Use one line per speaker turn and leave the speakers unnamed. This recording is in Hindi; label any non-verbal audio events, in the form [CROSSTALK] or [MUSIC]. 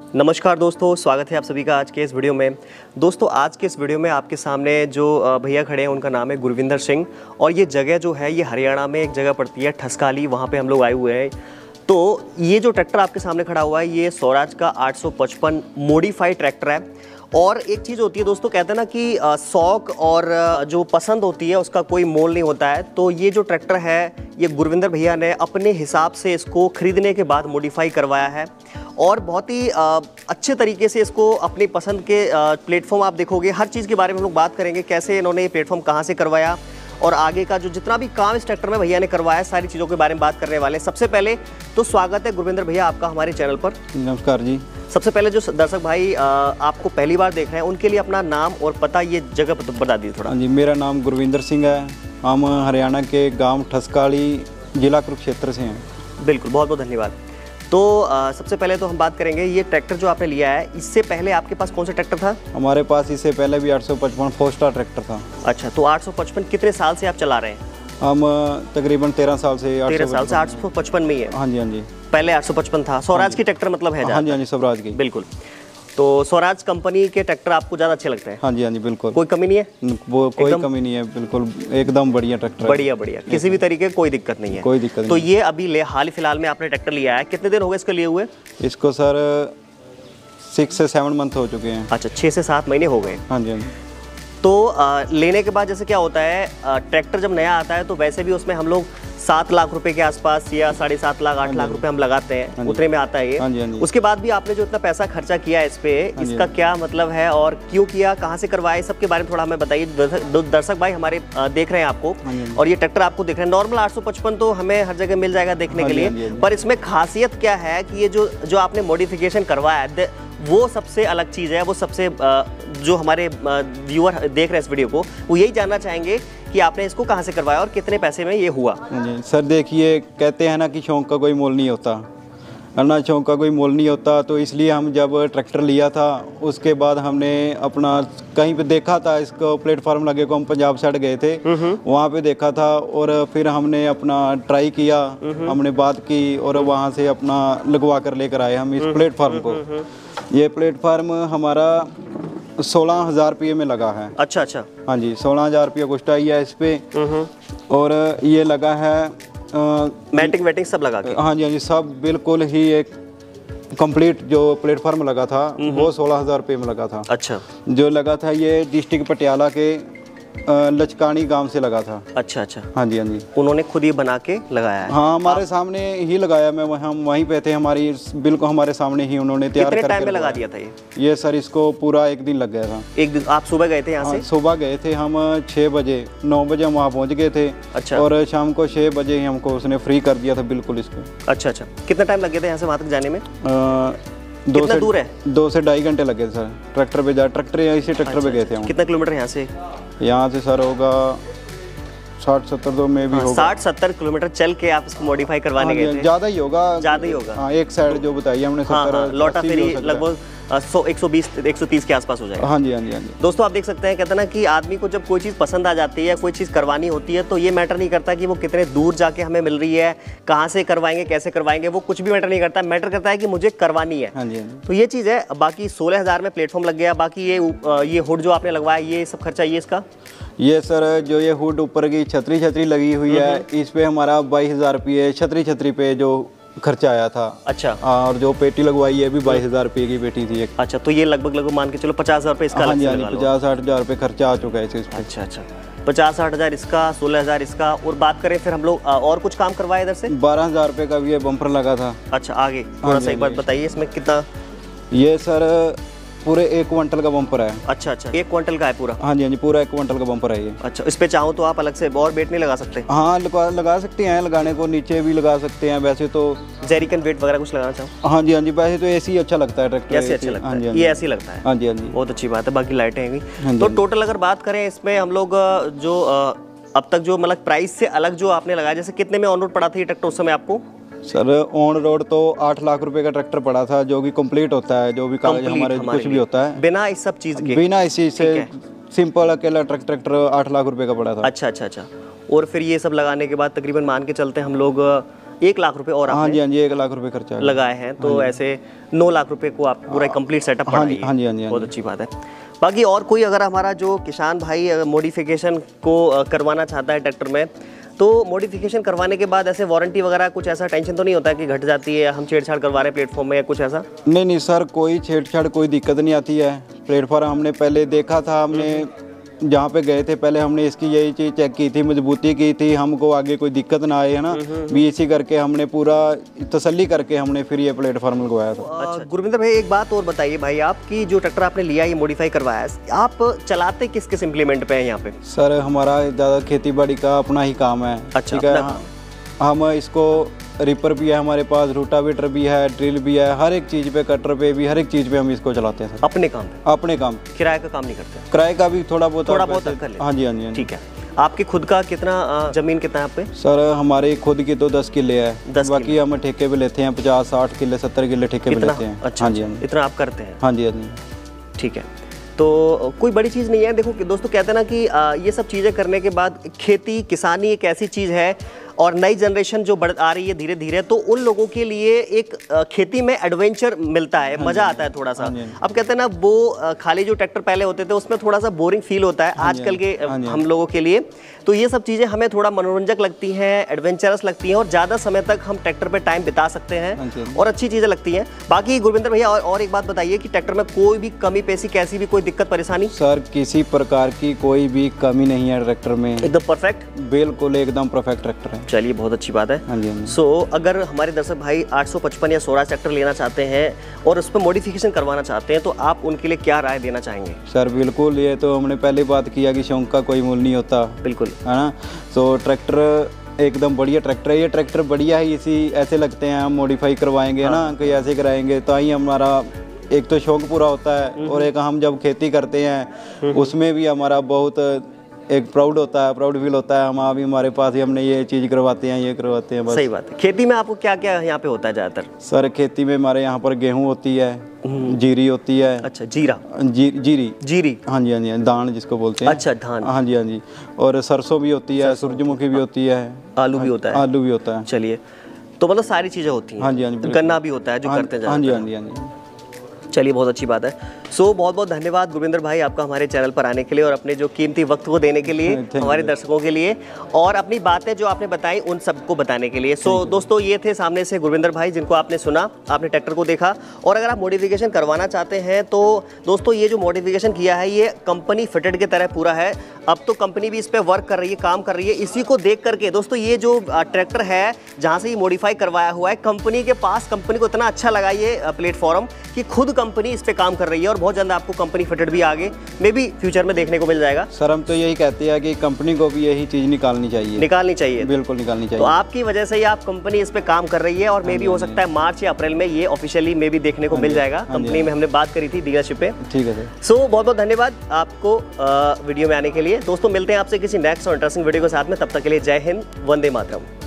नमस्कार दोस्तों, स्वागत है आप सभी का आज के इस वीडियो में। दोस्तों, आज के इस वीडियो में आपके सामने जो भैया खड़े हैं, उनका नाम है गुरविंदर सिंह और ये जगह जो है, ये हरियाणा में एक जगह पड़ती है, ठसकाली, वहाँ पे हम लोग आए हुए हैं। तो ये जो ट्रैक्टर आपके सामने खड़ा हुआ है, ये स्वराज का 855 मॉडिफाइड ट्रैक्टर है। और एक चीज़ होती है दोस्तों, कहते हैं ना कि शौक और जो पसंद होती है, उसका कोई मोल नहीं होता है। तो ये जो ट्रैक्टर है, ये गुरविंदर भैया ने अपने हिसाब से इसको खरीदने के बाद मॉडिफाई करवाया है। और बहुत ही अच्छे तरीके से इसको अपनी पसंद के प्लेटफॉर्म आप देखोगे। हर चीज़ के बारे में हम लोग बात करेंगे कैसे इन्होंने ये प्लेटफॉर्म कहाँ से करवाया और आगे का जो जितना भी काम इस ट्रैक्टर में भैया ने करवाया सारी चीज़ों के बारे में बात करने वाले हैं। सबसे पहले तो स्वागत है गुरविंदर भैया आपका हमारे चैनल पर।
नमस्कार जी।
सबसे पहले जो दर्शक भाई आपको पहली बार देख रहे हैं उनके लिए अपना नाम और पता ये जगह बता बता दीजिए थोड़ा।
हाँ जी मेरा नाम गुरविंदर सिंह है। हम हरियाणा के गाँव ठसकाली जिला कुरुक्षेत्र से हैं।
बिल्कुल बहुत बहुत धन्यवाद। तो आ, सबसे पहले तो हम बात करेंगे ये ट्रैक्टर जो आपने लिया है इससे पहले आपके पास कौन सा ट्रैक्टर था?
हमारे पास इससे पहले भी 855 फोर स्टार ट्रैक्टर था।
अच्छा तो 855 कितने साल से आप चला रहे हैं?
हम तकरीबन 13 साल से
तेरह साल से
855
855 में ही है।
हाँ जी हाँ जी।
पहले 855 था। स्वराज की ट्रैक्टर मतलब है
हाँ जी हाँ जी स्वराज की।
बिल्कुल। तो स्वराज कंपनी के ट्रैक्टर आपको ज़्यादा अच्छे लगते हैं?
हाँ जी हाँ जी बिल्कुल।
कोई कमी नहीं है?
वो कोई कमी नहीं है बिल्कुल एकदम बढ़िया ट्रैक्टर
बढ़िया बढ़िया। किसी भी तरीके कोई दिक्कत नहीं है।
कोई दिक्कत
तो ये अभी ले हाल ही फ़िलहाल में आपने ट्रैक्टर लिया है। कितने दिन हो गए इसके लिए हुए?
इसको सर सिक्स से सेवन मंथ हो चुके हैं।
अच्छा छः से सात महीने हो गए।
हाँ जी हाँ जी।
तो अ, लेने के बाद जैसे क्या होता है ट्रैक्टर जब नया आता है तो वैसे भी उसमें हम लोग सात लाख रुपए के आसपास या साढ़े सात लाख आठ लाख रुपए हम लगाते हैं उतने में आता है
हाँ
ये
हाँ
उसके बाद भी आपने जो इतना पैसा खर्चा किया इस पे
हाँ
इसका
हाँ
क्या मतलब है और क्यों किया कहाँ से करवाया इस सब के बारे में थोड़ा हमें बताइए। दर्शक भाई हमारे देख रहे हैं आपको
हाँ हाँ।
और ये ट्रैक्टर आपको देख रहे हैं। नॉर्मल 855 तो हमें हर जगह मिल जाएगा देखने
हाँ
के लिए।
हाँ हाँ।
पर इसमें खासियत क्या है कि ये जो जो आपने मॉडिफिकेशन करवाया वो सबसे अलग चीज़ है वो सबसे जो हमारे व्यूअर देख रहे हैं इस वीडियो को वो यही जानना चाहेंगे कि आपने इसको कहाँ से करवाया और कितने पैसे में ये हुआ?
हाँ जी। सर देखिए कहते हैं ना कि शौक का कोई मोल नहीं होता। है ना शौक का कोई मोल नहीं होता तो इसलिए हम जब ट्रैक्टर लिया था उसके बाद हमने अपना कहीं पे देखा था इसको प्लेटफॉर्म लगे को हम पंजाब साइड गए थे वहाँ पे देखा था और फिर हमने अपना ट्राई किया हमने बात की और वहाँ से अपना लगवा कर लेकर आए हम इस प्लेटफॉर्म को। ये प्लेटफॉर्म हमारा सोलह हज़ार रुपये में लगा है।
अच्छा अच्छा।
हाँ जी सोलह हज़ार रुपये कुछ है इस पे। और ये लगा है
मैटिंग वेटिंग सब लगा के?
हाँ जी हाँ जी सब बिल्कुल ही एक कंप्लीट जो प्लेटफॉर्म लगा था वो सोलह हज़ार रुपये में लगा था।
अच्छा।
जो लगा था ये डिस्ट्रिक्ट पटियाला के लचकानी गाँव से लगा था।
अच्छा अच्छा।
हाँ जी हाँ जी।
उन्होंने खुद ही बना के लगाया है?
हाँ हमारे आप... सामने ही लगाया मैं वह- हम वहीं पे थे हमारी बिल्कुल हमारे सामने ही उन्होंने तैयार
कितने
करके
टाइम में लगा दिया था ये?
ये सर इसको पूरा एक दिन लग गया था।
एक दिन आप सुबह गए थे यहाँ
हाँ,
से?
सुबह गए थे हम छः बजे नौ बजे हम वहाँ पहुँच गए थे।
अच्छा।
और शाम को छः बजे ही हमको उसने फ्री कर दिया था बिल्कुल इसको।
अच्छा अच्छा। कितना टाइम लग गया था यहाँ से वहाँ तक जाने में?
दो
कितना
से
दूर है?
दो से ढाई घंटे लगे सर। ट्रैक्टर पे जा ट्रैक्टर या इसी ट्रैक्टर पे गए थे हम।
कितना किलोमीटर यहाँ से?
यहाँ से सर होगा साठ सत्तर दो में भी होगा।
साठ सत्तर किलोमीटर चल के आप इसको मॉडिफाई करवाने
हाँ
गए थे।
ज़्यादा ही होगा।
ज़्यादा ही होगा।
हाँ एक साइड जो बताइए हमने
हाँ हाँ
सत्तर
लौटा फिर
हो है।
लगभग सौ एक सौ बीस एक सौ तीस के आसपास हो जाएगा।
हाँ जी हाँ जी हाँ जी।
दोस्तों आप देख सकते हैं कहते ना कि आदमी को जब कोई चीज़ पसंद आ जाती है या कोई चीज़ करवानी होती है तो ये मैटर नहीं करता कि वो कितने दूर जाके हमें मिल रही है कहाँ से करवाएँगे कैसे करवाएँगे वो कुछ भी मैटर नहीं करता। मैटर करता है कि मुझे करवानी है।
हाँ जी हाँ जी।
तो ये चीज़ है बाकी सोलह हज़ार में प्लेटफॉर्म लग गया बाकी ये ये हुड जो आपने लगवाया ये सब खर्चा ये इसका?
ये सर जो ये हुड ऊपर की छतरी छतरी लगी हुई है इस पे हमारा बाईस हज़ार रुपये छतरी छतरी पे जो खर्चा आया था।
अच्छा।
और जो पेटी लगवाई है भी बाईस हज़ार रुपये की पेटी थी एक।
अच्छा तो ये लगभग लगभग मान के चलो पचास हज़ार रुपये इसका
हाँ जी हाँ जी पचास साठ हज़ार रुपये खर्चा आ चुका है इस
अच्छा अच्छा। पचास साठ हज़ार इसका सोलह हज़ार इसका और बात करें फिर हम लोग और कुछ काम करवाए इधर से?
बारह हज़ार रुपये का भी ये बम्पर लगा था।
अच्छा आगे थोड़ा सा एक बात बताइए इसमें कितना?
ये सर पूरे एक क्विंटल का बम्पर है।
अच्छा अच्छा एक क्विंटल का है पूरा?
हाँ जी हाँ जी पूरा एक क्विंटल का बम्पर है ये।
अच्छा इस पे चाहो तो आप अलग से और वेट नहीं लगा सकते?
हाँ लगा लगा सकते हैं लगाने को नीचे भी लगा सकते हैं वैसे तो
जेरिकन वेट वगैरह कुछ लगाना चाहो?
हाँ जी हाँ जी वैसे तो ऐसे अच्छा लगता है ट्रैक्टर
ऐसे अच्छा लगता
हाँ
है।
हाँ
ये ऐसे लगता है?
हाँ जी हाँ जी।
बहुत अच्छी बात है बाकी लाइटें हैं
हाँ
भी तो टोटल अगर बात करें इसमें हम लोग जो अब तक जो मतलब प्राइस से अलग जो आपने लगाया जैसे कितने में ऑन रोड पड़ा था ये ट्रैक्टर उस समय आपको?
सर ऑन रोड तो आठ लाख रुपए का ट्रैक्टर पड़ा था जो कि कंप्लीट होता है जो भी कागज़ हमारे
हमारे
कुछ भी होता है।
बिना इस सब चीज़ के।
बिना इसी से सिंपल अकेला ट्रक ट्रैक्टर आठ लाख रुपए का पड़ा था।
अच्छा अच्छा अच्छा। और फिर ये सब लगाने के बाद तकरीबन मान के चलते हम लोग एक लाख रुपए और
हाँ जी हाँ जी एक लाख रुपए खर्चा
लगाए हैं तो ऐसे नौ लाख रुपए को आप पूरा कंप्लीट सेटअप
हाँ जी, हाँ जी, हाँ जी, हाँ
बहुत अच्छी बात है। बाकी और कोई अगर हमारा जो किसान भाई मॉडिफिकेशन को करवाना चाहता है ट्रैक्टर में तो मॉडिफिकेशन करवाने के बाद ऐसे वारंटी वगैरह कुछ ऐसा टेंशन तो नहीं होता कि घट जाती है, हम छेड़छाड़ करवा रहे हैं प्लेटफॉर्म में या कुछ ऐसा?
नहीं नहीं, सर, कोई छेड़छाड़, कोई दिक्कत नहीं आती है। प्लेटफॉर्म हमने पहले देखा था, हमने जहाँ पे गए थे पहले हमने इसकी यही चीज़ चेक की थी मजबूती की थी हमको आगे कोई दिक्कत ना आए है ना? भी इसी करके हमने पूरा तसल्ली करके हमने फिर ये प्लेटफॉर्म लगवाया था।
अच्छा। गुरविंदर भाई एक बात और बताइए भाई आपकी जो ट्रैक्टर आपने लिया ये मॉडिफाई करवाया है, आप चलाते किस किस इम्प्लीमेंट पे है यहाँ पे?
सर हमारा ज़्यादा खेती बाड़ी का अपना ही काम है
अच्छा,
ठीक है। हम इसको रिपर भी है हमारे पास रूटावेटर भी है ड्रिल भी है हर एक चीज़ पे कटर पे भी हर एक चीज़ पे हम इसको चलाते हैं सर।
अपने काम पे?
अपने काम
किराए का काम नहीं करते?
किराए का भी थोड़ा बहुत
थोड़ा बहुत कर
हाँ जी हाँ जी हाँ
ठीक है। आपके खुद का कितना ज़मीन कितना है आप पे?
सर हमारे खुद की तो दस किले है।
10
बाकी हम ठेके पे लेते हैं पचास साठ किले सत्तर किले ठेके पे लेते हैं।
अच्छा
हाँ जी
अच्छा,
हाँ जी।
इतना आप करते हैं?
हाँ जी हाँ जी।
ठीक है। तो कोई बड़ी चीज़ नहीं है। देखो दोस्तों कहते हैं ना कि ये सब चीज़ें करने के बाद खेती किसानी एक ऐसी चीज़ है और नई जनरेशन जो बढ़ आ रही है धीरे धीरे तो उन लोगों के लिए एक खेती में एडवेंचर मिलता है मज़ा आता है थोड़ा सा
हाँ हाँ।
अब कहते हैं ना वो खाली जो ट्रैक्टर पहले होते थे उसमें थोड़ा सा बोरिंग फील होता है आजकल के
हाँ हाँ
हम लोगों के लिए। तो ये सब चीज़ें हमें थोड़ा मनोरंजक लगती हैं एडवेंचरस लगती हैं और ज़्यादा समय तक हम ट्रैक्टर पे टाइम बिता सकते
हाँ
हैं
हाँ।
और अच्छी चीज़ें लगती हैं। बाकी गुरविंदर भैया और, और एक बात बताइए कि ट्रैक्टर में कोई भी कमी पेशी कैसी भी कोई दिक्कत परेशानी?
सर किसी प्रकार की कोई भी कमी नहीं है ट्रैक्टर में।
एकदम परफेक्ट
बिल्कुल एकदम परफेक्ट ट्रैक्टर है।
चलिए बहुत अच्छी बात है।
हाँ जी हाँ जी।
अगर हमारे दर्शक भाई 855 या सोलह ट्रैक्टर लेना चाहते हैं और उस पर मॉडिफिकेशन करवाना चाहते हैं तो आप उनके लिए क्या राय देना चाहेंगे?
सर बिल्कुल ये तो हमने पहले बात किया कि शौक का कोई मूल नहीं होता।
बिल्कुल।
है ना? तो ट्रैक्टर एकदम बढ़िया ट्रैक्टर है। ये ट्रैक्टर बढ़िया है इसी ऐसे लगते हैं हम मॉडिफाई करवाएँगे
हाँ।
ना? कोई ऐसे कराएँगे तो ही हमारा एक तो शौक पूरा होता है और एक हम जब खेती करते हैं उसमें भी हमारा बहुत एक प्राउड होता है प्राउड फील होता है हम अभी हमारे पास ही हमने ये चीज़ करवाते हैं ये करवाते हैं बस।
सही बात है। खेती में आपको क्या क्या यहाँ पे होता है ज़्यादातर?
सर खेती में हमारे यहाँ पर गेहूँ होती है जीरी होती है।
अच्छा जीरा?
जी, जीरी।
जीरी?
हाँ जी हाँ जी धान जिसको बोलते हैं।
अच्छा धान।
हाँ जी हाँ जी। और सरसों भी होती है सूरजमुखी भी होती है।
आलू भी होता है।
आलू भी होता है।
चलिए। तो मतलब सारी चीज़ें होती हैं।
हाँ जी हाँ जी
गन्ना भी होता है जो
हाँ
करते हैं
हाँ जी हाँ जी हाँ जी।
चलिए बहुत अच्छी बात है। सो so, बहुत बहुत धन्यवाद गुरविंदर भाई आपका हमारे चैनल पर आने के लिए और अपने जो कीमती वक्त को देने के लिए [LAUGHS] हमारे दर्शकों के लिए और अपनी बातें जो आपने बताई उन सबको बताने के लिए। सो so, दोस्तों ये थे सामने से गुरविंदर भाई जिनको आपने सुना आपने ट्रैक्टर को देखा और अगर आप मॉडिफिकेशन करवाना चाहते हैं तो दोस्तों ये जो मॉडिफिकेशन किया है ये कंपनी फिटेड के तरह पूरा है। अब तो कंपनी भी इस पर वर्क कर रही है काम कर रही है। इसी को देख करके दोस्तों ये जो ट्रैक्टर है जहाँ से ये मॉडिफाई करवाया हुआ है कंपनी के पास कंपनी को इतना अच्छा लगा ये प्लेटफॉर्म कि खुद कंपनी इस पर काम कर रही है और बहुत जल्द आपको कंपनी फिटेड भी आगे मे भी फ्यूचर में देखने को मिल जाएगा।
सर हम तो यही कहते हैं कि कंपनी को भी यही चीज़ निकालनी चाहिए।
निकालनी चाहिए।
बिल्कुल निकालनी चाहिए।
तो आपकी वजह से ही आप कंपनी इस पे काम कर रही है और मे भी हो सकता है मार्च या अप्रैल में ये ऑफिशियली मे भी देखने को मिल जाएगा।
हाँ
कंपनी में हमने बात करी थी डीलरशिप पे।
ठीक है सर।
सो बहुत बहुत धन्यवाद आपको वीडियो में आने के लिए। दोस्तों मिलते हैं आपसे किसी नेक्स्ट और इंटरेस्टिंग वीडियो के साथ में। तब तक के लिए जय हिंद वंदे मातरम।